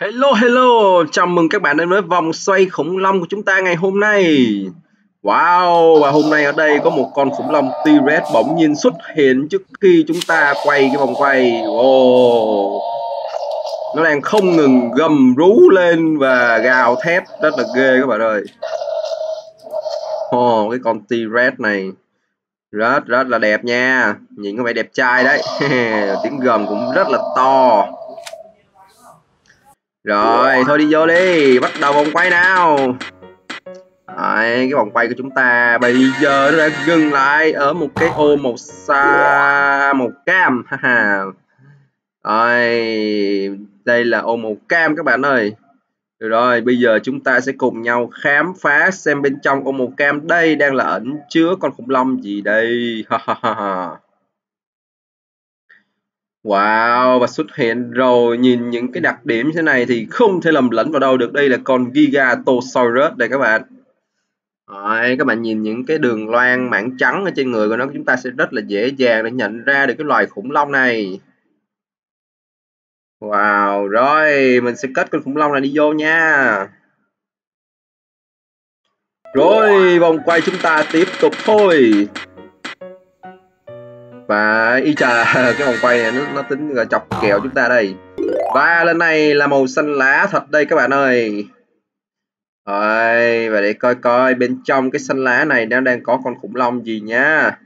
Hello hello, chào mừng các bạn đến với vòng xoay khủng long của chúng ta ngày hôm nay. Wow, và hôm nay ở đây có một con khủng long T-Rex bỗng nhiên xuất hiện trước khi chúng ta quay cái vòng quay. Wow. Nó đang không ngừng gầm rú lên và gào thét rất là ghê các bạn ơi. Oh, cái con T-Rex này rất rất là đẹp nha. Nhìn có vẻ đẹp trai đấy. Tiếng gầm cũng rất là to rồi thôi đi vô đi bắt đầu vòng quay nào. Đấy, cái vòng quay của chúng ta bây giờ nó đang dừng lại ở một cái ô màu xa màu cam ha rồi đây là ô màu cam các bạn ơi. Rồi bây giờ chúng ta sẽ cùng nhau khám phá xem bên trong ô màu cam đây đang là ẩn chứa con khủng long gì đây. Ha ha ha Wow, và xuất hiện rồi, nhìn những cái đặc điểm như thế này thì không thể lầm lẫn vào đâu được. Đây là con Gigatosaurus đây các bạn. Rồi, các bạn nhìn những cái đường loang mảng trắng ở trên người của nó chúng ta sẽ rất là dễ dàng để nhận ra được cái loài khủng long này. Wow, rồi mình sẽ kết con khủng long này đi vô nha. Rồi, vòng quay chúng ta tiếp tục thôi và y chà cái vòng quay này nó, nó tính là chọc kèo chúng ta đây. Và lần này là màu xanh lá thật đây các bạn ơi. Rồi và để coi coi bên trong cái xanh lá này nó đang có con khủng long gì nhá,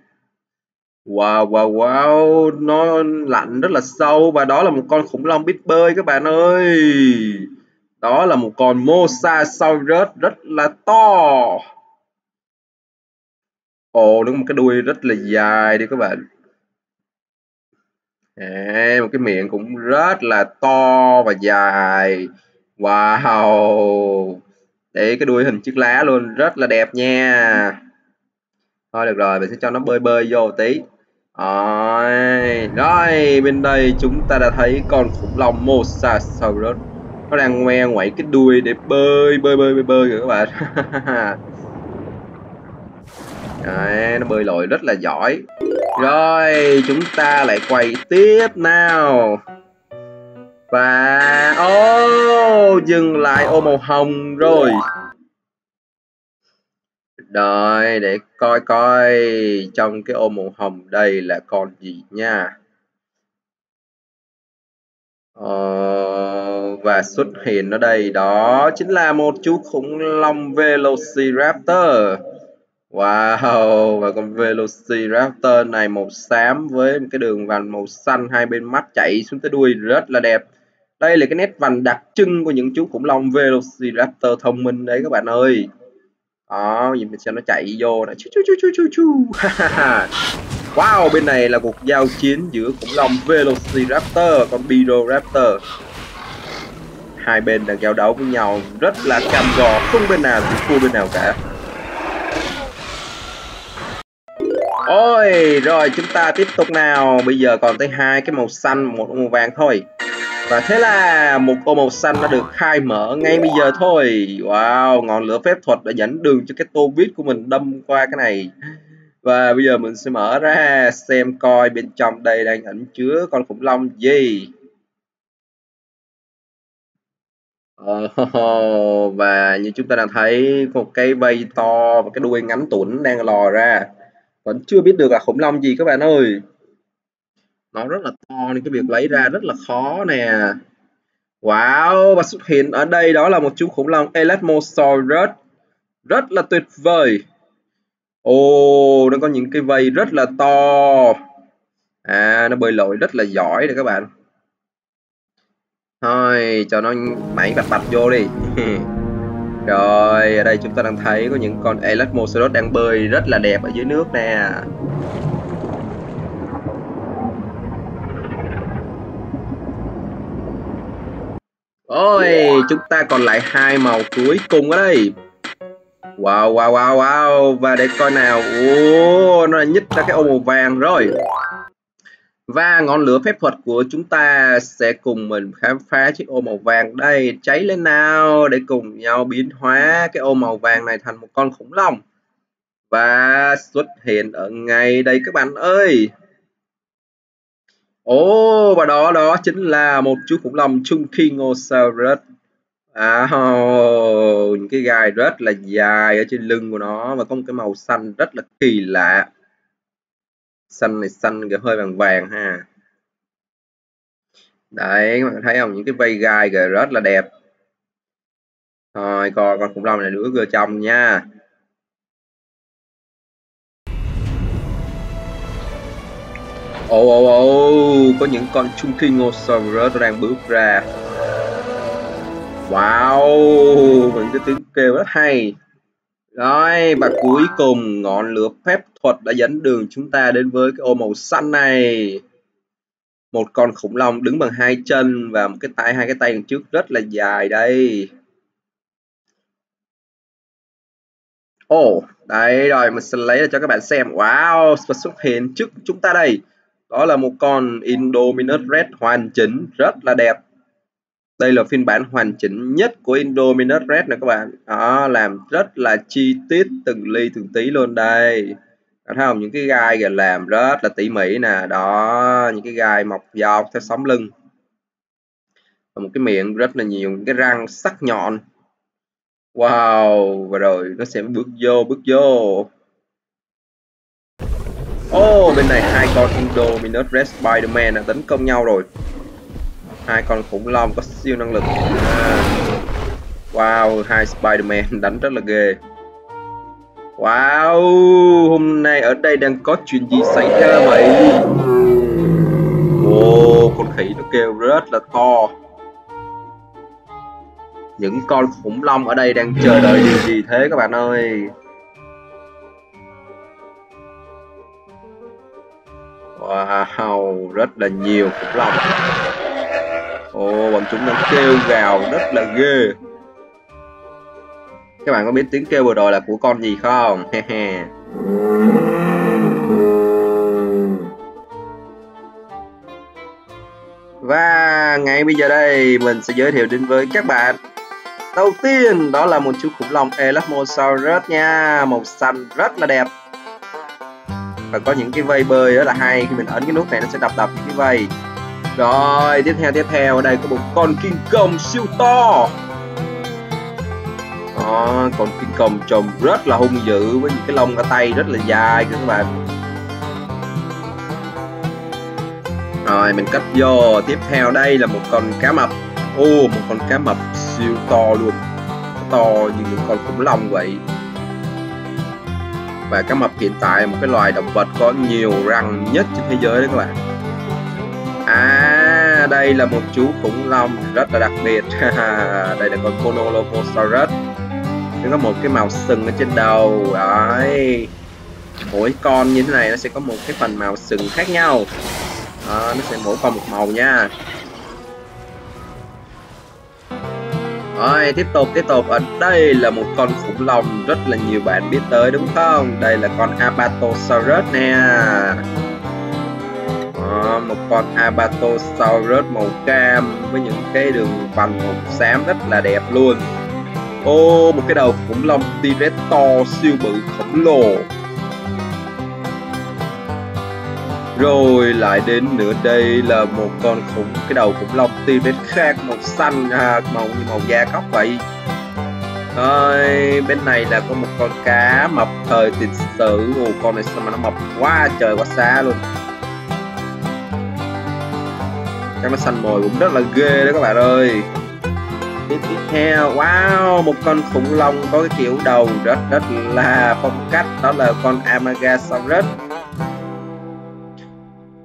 wow wow wow nó lạnh rất là sâu và đó là một con khủng long biết bơi các bạn ơi. Đó là một con mosasaurus rất là to. Ồ nó một cái đuôi rất là dài đi các bạn. Đấy, một cái miệng cũng rất là to và dài. Wow! Để cái đuôi hình chiếc lá luôn, rất là đẹp nha. Thôi được rồi, mình sẽ cho nó bơi bơi vô tí. Rồi, rồi bên đây chúng ta đã thấy con khủng long Mosasaurus. Nó đang ngoe ngoẩy cái đuôi để bơi bơi bơi bơi bơi rồi các bạn. Đấy, nó bơi lội rất là giỏi rồi, chúng ta lại quay tiếp nào. Và... Ô, oh, dừng lại ô màu hồng rồi. Rồi, để coi coi Trong cái ô màu hồng đây là con gì nha. Ờ, và xuất hiện ở đây đó chính là một chú khủng long Velociraptor. Wow, và con Velociraptor này màu xám với cái đường vành màu xanh hai bên mắt chạy xuống tới đuôi rất là đẹp. Đây là cái nét vành đặc trưng của những chú khủng long Velociraptor thông minh đấy các bạn ơi. Đó, nhìn mình xem nó chạy vô này. Chú chú chú chú chú chú. wow, bên này là cuộc giao chiến giữa khủng long Velociraptor con Biroraptor. Hai bên đang giao đấu với nhau rất là cam go, không bên nào thì thua bên nào cả. Ôi, rồi chúng ta tiếp tục nào. Bây giờ còn tới hai cái màu xanh, một màu vàng thôi. Và thế là một ô màu xanh đã được khai mở ngay bây giờ thôi. Wow, ngọn lửa phép thuật đã dẫn đường cho cái tô vít của mình đâm qua cái này. Và bây giờ mình sẽ mở ra xem coi bên trong đây đang ẩn chứa con khủng long gì. Oh, và như chúng ta đang thấy một cái vây to và cái đuôi ngắn tủn đang lò ra vẫn chưa biết được là khủng long gì các bạn ơi. Nó rất là to nên cái việc lấy ra rất là khó nè. Wow và xuất hiện ở đây đó là một chú khủng long Elasmosaurus. Rất là tuyệt vời. Ồ oh, nó có những cái vây rất là to. À nó bơi lội rất là giỏi nè các bạn. Thôi cho nó mảy bạch bạch vô đi. Rồi, ở đây chúng ta đang thấy có những con Elasmosaurus đang bơi rất là đẹp ở dưới nước nè. Ôi, chúng ta còn lại hai màu cuối cùng ở đây. Wow, wow, wow, wow. Và để coi nào. Ồ, nó nhích ra cái ô màu vàng rồi. Và ngọn lửa phép thuật của chúng ta sẽ cùng mình khám phá chiếc ô màu vàng đây. Cháy lên nào để cùng nhau biến hóa cái ô màu vàng này thành một con khủng long. Và xuất hiện ở ngay đây các bạn ơi. Ồ, và đó đó chính là một chú khủng long Chunkinosaurus. À, oh, những cái gai rất là dài ở trên lưng của nó và có một cái màu xanh rất là kỳ lạ. Xanh này xanh kìa hơi vàng vàng ha. Đấy, các bạn thấy không? Những cái vây gai kìa rất là đẹp. Rồi, coi con khủng long này đứa vừa trong nha. Ồ ồ ồ, có những con Chunkinosaurus đang bước ra. Wow, những cái tiếng kêu rất hay. Rồi, và cuối cùng ngọn lửa phép thuật đã dẫn đường chúng ta đến với cái ô màu xanh này. Một con khủng long đứng bằng hai chân và một cái tay hai cái tay đằng trước rất là dài đây. Ồ, oh, đây rồi mình sẽ lấy ra cho các bạn xem. Wow, và xuất hiện trước chúng ta đây. Đó là một con Indominus Red hoàn chỉnh rất là đẹp đây là phiên bản hoàn chỉnh nhất của Indominus Red này các bạn. Đó làm rất là chi tiết từng ly từng tí luôn đây. Thấy không? Những cái gai kìa làm rất là tỉ mỉ nè. Đó những cái gai mọc dọc theo sóng lưng. Và một cái miệng rất là nhiều những cái răng sắc nhọn. Wow và rồi nó sẽ bước vô bước vô. Oh, bên này hai con Indominus Red Spider-Man đã tấn công nhau rồi hai con khủng long có siêu năng lực. À. wow hai Spiderman đánh rất là ghê. Wow hôm nay ở đây đang có chuyện gì xảy ra vậy? Wow con khỉ nó kêu rất là to. Những con khủng long ở đây đang chờ đợi điều gì thế các bạn ơi? Wow, rất là nhiều khủng long. Ồ, bọn chúng đang kêu gào rất là ghê. Các bạn có biết tiếng kêu vừa rồi là của con gì không? Và ngay bây giờ đây mình sẽ giới thiệu đến với các bạn. Đầu tiên đó là một chú khủng long Elasmosaurus nha. Màu xanh rất là đẹp. Và có những cái vây bơi rất là hay. Khi mình ấn cái nút này nó sẽ đập đập những cái vây rồi tiếp theo tiếp theo. Ở đây có một con kinh công siêu to. Đó, con kinh công trông rất là hung dữ với những cái lông ở tay rất là dài các bạn. Rồi mình cất vô. Tiếp theo đây là một con cá mập. Ô một con cá mập siêu to luôn. To như những con khủng long vậy. Và cá mập hiện tại là một cái loài động vật có nhiều răng nhất trên thế giới đấy các bạn. À, đây là một chú khủng long rất là đặc biệt. đây là con Conolophosaurus. Nó có một cái màu sừng ở trên đầu. Đấy. Mỗi con như thế này nó sẽ có một cái phần màu sừng khác nhau. Đó, nó sẽ mỗi con một màu nha. Rồi, tiếp tục, tiếp tục. Ở đây là một con khủng long rất là nhiều bạn biết tới đúng không? Đây là con Apatosaurus nè một con Abatosaurus màu cam với những cái đường vành màu xám rất là đẹp luôn. Ô một cái đầu khủng long T-Rex to siêu bự khổng lồ. Rồi lại đến nữa đây là một con khủng cái đầu khủng long T-Rex khác màu xanh à, màu như màu da cóc vậy. Ôi, bên này là có một con cá mập thời tiền sử. Ồ, con này sao mà nó mập quá trời quá xa luôn cái nó xanh mồi cũng rất là ghê đó các bạn ơi. Tiếp theo wow một con khủng long có cái kiểu đầu rất rất là phong cách đó là con Amagasaurus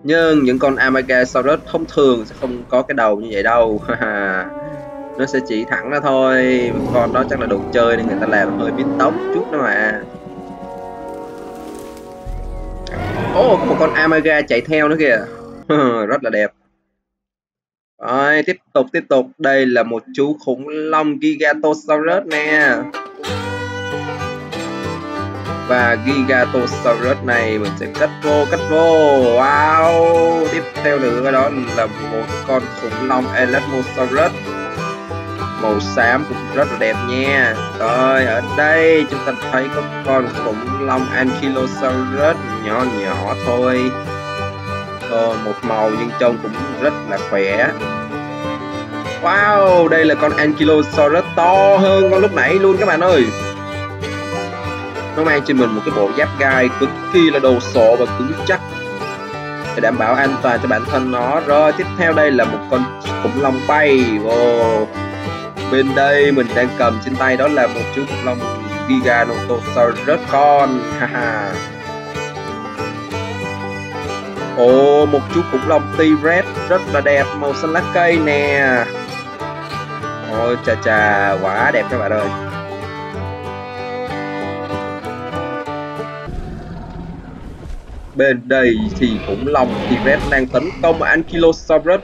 nhưng những con Amagasaurus thông thường sẽ không có cái đầu như vậy đâu nó sẽ chỉ thẳng ra thôi con đó chắc là đồ chơi nên người ta làm hơi biến tống chút đó mà. Ồ, oh, có một con Amaga chạy theo nữa kìa. Rất là đẹp rồi, tiếp tục tiếp tục. Đây là một chú khủng long Gigatosaurus nè. Và Gigatosaurus này mình sẽ cất vô, cất vô. Wow! Tiếp theo nữa đó là một con khủng long Elasmosaurus. Màu xám cũng rất là đẹp nha. Rồi, ở đây chúng ta thấy có con khủng long Ankylosaurus nhỏ nhỏ thôi Ờ, một màu nhưng trông cũng rất là khỏe. Wow, đây là con Ankylosaurus to hơn con lúc nãy luôn các bạn ơi. Nó mang trên mình một cái bộ giáp gai cực kỳ là đồ sộ và cứng chắc. Để đảm bảo an toàn cho bản thân nó. Rồi, tiếp theo đây là một con khủng long bay. Wow. Bên đây mình đang cầm trên tay đó là một chú khủng long Giganotosaurus con. Haha Ồ, một chú khủng long T-Rex rất là đẹp, màu xanh lá cây nè. Ôi chà chà, quá đẹp các bạn ơi. Bên đây thì khủng long T-Rex đang tấn công Ankylosaurus.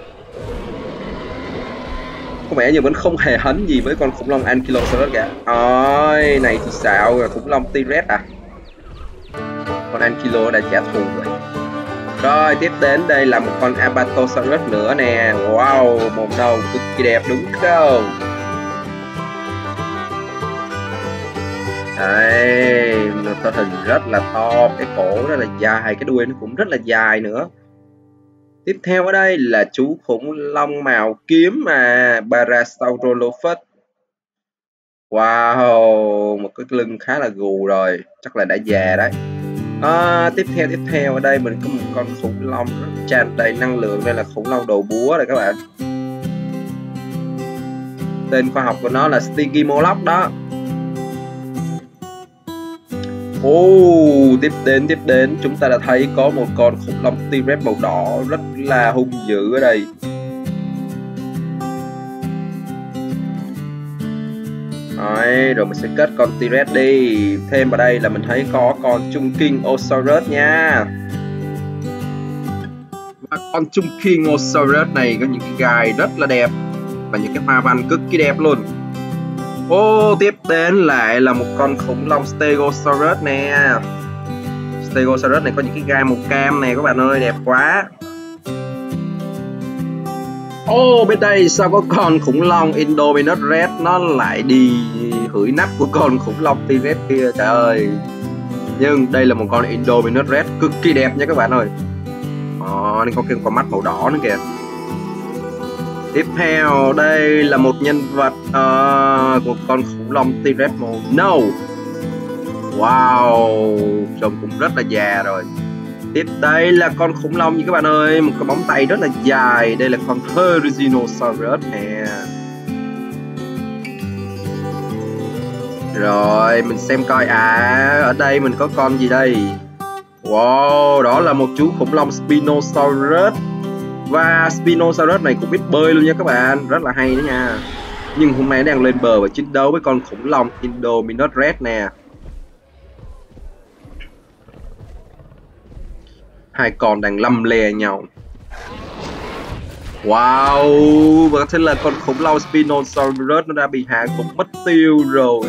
Có vẻ như vẫn không hề hấn gì với con khủng long Ankylosaurus cả. Ôi, này thì sao rồi, khủng long T-Rex à. Con Ankylo đã trả thù rồi rồi, tiếp đến đây là một con Abatosaurus nữa nè. Wow, một đầu cực kỳ đẹp, đúng không? Đây nó hình rất là to, Cái cổ rất là dài, Cái đuôi nó cũng rất là dài nữa. Tiếp theo ở đây là chú khủng long màu kiếm mà Parasaurolophus Wow, Một cái lưng khá là gù rồi, Chắc là đã già đấy à, tiếp theo tiếp theo ở đây mình có một con khủng long rất tràn đầy năng lượng đây là khủng long đầu búa này các bạn. Tên khoa học của nó là Stingy Moloch đó. Oh, tiếp đến tiếp đến chúng ta đã thấy có một con khủng long T-Rex màu đỏ rất là hung dữ ở đây. Đấy, rồi mình sẽ kết con T-Rex đi. Thêm vào đây là mình thấy có con Trung King Osaurus nha. Và con Trung King Osaurus này có những cái gai rất là đẹp Và những cái hoa văn cực kỳ đẹp luôn. Ô, oh, tiếp đến lại là một con khủng long Stegosaurus nè. Stegosaurus này có những cái gai màu cam này các bạn ơi, đẹp quá. Ô oh, bên đây sao có con khủng long Indominus Red nó lại đi hửi nắp của con khủng long T-Rex kia trời ơi. Nhưng đây là một con Indominus Red cực kỳ đẹp nha các bạn ơi. Ồ, nên có cái con mắt màu đỏ nữa kìa. Tiếp theo đây là một nhân vật uh, của con khủng long T-Rex màu nâu. Wow trông cũng rất là già rồi. Tiếp đây là con khủng long như các bạn ơi. Một cái móng tay rất là dài. Đây là con Therizinosaurus nè. Rồi, mình xem coi. À ở đây mình có con gì đây? Wow, đó là một chú khủng long Spinosaurus. Và Spinosaurus này cũng biết bơi luôn nha các bạn. Rất là hay đó nha. Nhưng hôm nay đang lên bờ và chiến đấu với con khủng long Indominus Rex nè. Hai con đang lăm le nhau. Wow, và thế là con khủng long Spinosaurus nó đã bị hạ gục mất tiêu rồi.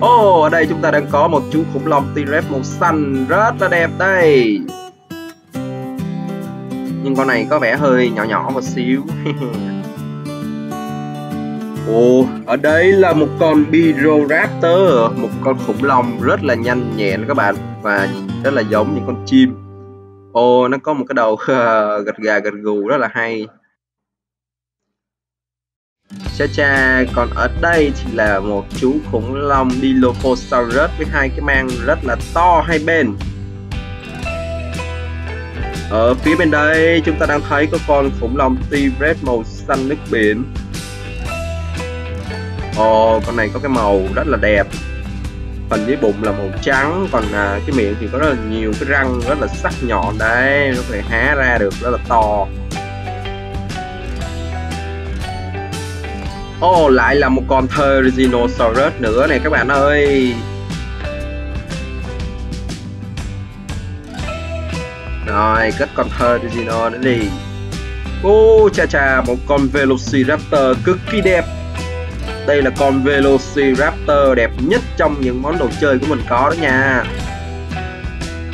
Ồ, oh, ở đây chúng ta đang có một chú khủng long T-Rex màu xanh rất là đẹp đây. Nhưng con này có vẻ hơi nhỏ nhỏ một xíu. Ồ, oh, ở đây là một con Biroraptor, một con khủng long rất là nhanh nhẹn các bạn. Và rất là giống những con chim. Ô nó có một cái đầu gật gà gật gù rất là hay. Cha cha còn ở đây thì là một chú khủng long Dilophosaurus với hai cái mang rất là to hai bên. Ở phía bên đây chúng ta đang thấy có con khủng long T-Rex màu xanh nước biển. Ồ, con này có cái màu rất là đẹp phần dưới bụng là màu trắng còn à, cái miệng thì có rất là nhiều cái răng rất là sắc nhọn. Đấy nó phải há ra được rất là to. Ồ, oh, lại là một con Therizinosaurus nữa này các bạn ơi. Rồi, kết con Therizino nữa đi. Ô, oh, cha cha, một con Velociraptor cực kỳ đẹp đây là con Velociraptor đẹp nhất trong những món đồ chơi của mình có đó nha.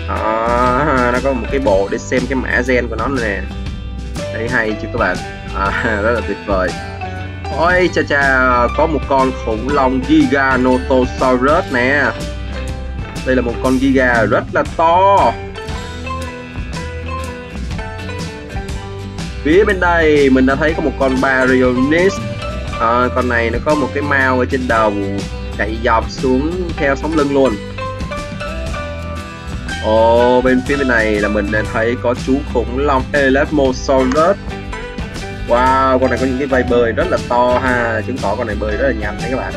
Đó, nó có một cái bộ để xem cái mã gen của nó nè. Đấy hay chứ các bạn? À, Rất là tuyệt vời. Ôi cha cha Có một con khủng long Giganotosaurus nè. Đây là một con Giga rất là to. Phía bên đây mình đã thấy có một con Baryonyx à, con này nó có một cái mao ở trên đầu chạy dọc xuống theo sống lưng luôn. Ồ, bên phía bên này là mình thấy có chú khủng long Elasmosaurus Wow, con này có những cái vai bơi rất là to ha Chứng tỏ con này bơi rất là nhanh đấy các bạn.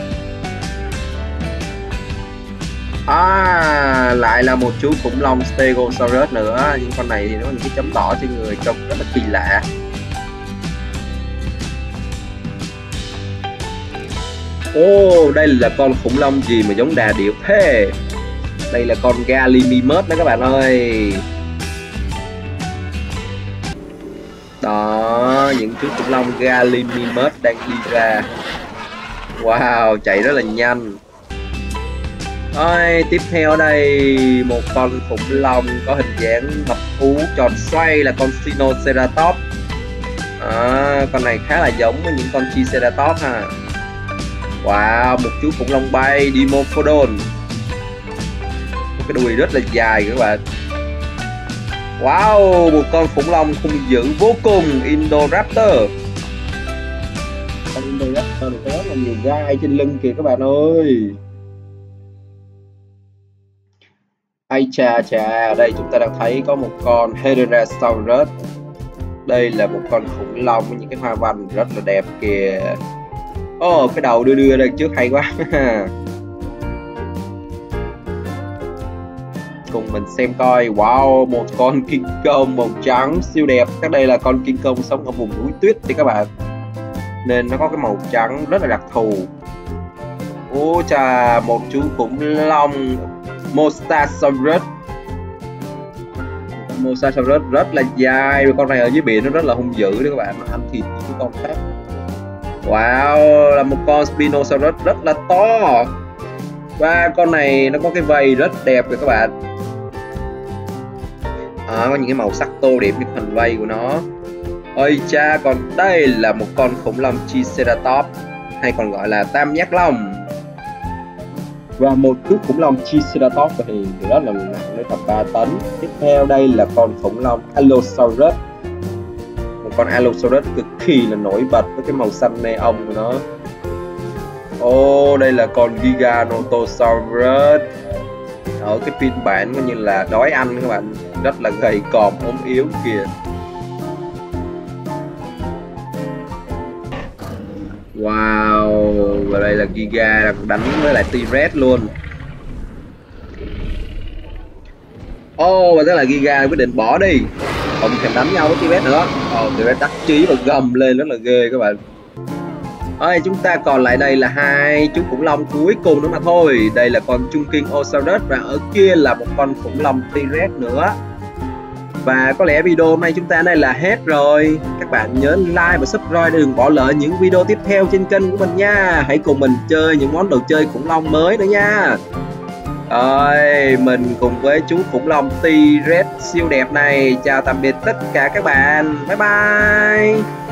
À, lại là một chú khủng long Stegosaurus nữa Nhưng con này thì nó có những cái chấm đỏ trên người trông rất là kỳ lạ. Ô, oh, đây là con khủng long gì mà giống đà điểu thế? Đây là con Gallimimus đó các bạn ơi. Đó, những chú khủng long Gallimimus đang đi ra. Wow, chạy rất là nhanh. Ôi, tiếp theo đây một con khủng long có hình dáng mập ú tròn xoay là con Sinoceratops. À, con này khá là giống với những con Triceratops ha. Wow, một chú khủng long bay Dimophodon Một cái đuôi rất là dài các bạn. Wow, một con khủng long hung dữ vô cùng Indoraptor. Con Indoraptor có rất là nhiều gai trên lưng kìa các bạn ơi. Ai chà chà, đây chúng ta đang thấy có một con Hederasaurus Đây là một con khủng long với những cái hoa văn rất là đẹp kìa. Ồ, oh, cái đầu đưa đưa lên trước hay quá. Cùng mình xem coi. Wow, một con King Kong màu trắng siêu đẹp. Các đây là con King Kong sống ở vùng núi tuyết thì các bạn. Nên nó có cái màu trắng rất là đặc thù. Ô chà, một chú khủng long Mosasaurus. Mosasaurus rất là dài con này ở dưới biển nó rất là hung dữ đấy các bạn. Nó ăn thịt những con khác. Wow, là một con Spinosaurus rất là to. Và con này nó có cái vây rất đẹp kìa các bạn. À, Có những cái màu sắc tô điểm những phần vây của nó. Ôi cha, còn đây là một con khủng long Triceratops Hay còn gọi là tam giác long. Và một chú khủng long Triceratops thì rất là nặng đến tầm 3 tấn. Tiếp theo đây là con khủng long Allosaurus con Allosaurus cực kỳ là nổi bật với cái màu xanh neon của nó. Ô, oh, đây là con Giganotosaurus. Ở cái phiên bản coi như là đói ăn các bạn. Rất là gầy còm ốm yếu kìa. Wow và đây là Giga đánh với lại T-Rex luôn. Ô oh, và thế là Giga quyết định bỏ đi không thèm đánh nhau với Tibet nữa. Ồ, Tibet đắc chí và gầm lên rất là ghê các bạn. Ôi, chúng ta còn lại đây là hai chú khủng long cuối cùng nữa mà thôi. Đây là con Trung Kinh Osaurus và ở kia là một con khủng long T-Rex nữa. Và có lẽ video hôm nay chúng ta đây là hết rồi. Các bạn nhớ like và subscribe để đừng bỏ lỡ những video tiếp theo trên kênh của mình nha. Hãy cùng mình chơi những món đồ chơi khủng long mới nữa nha rồi, mình cùng với chú khủng long T-Rex siêu đẹp này Chào tạm biệt tất cả các bạn. Bye bye.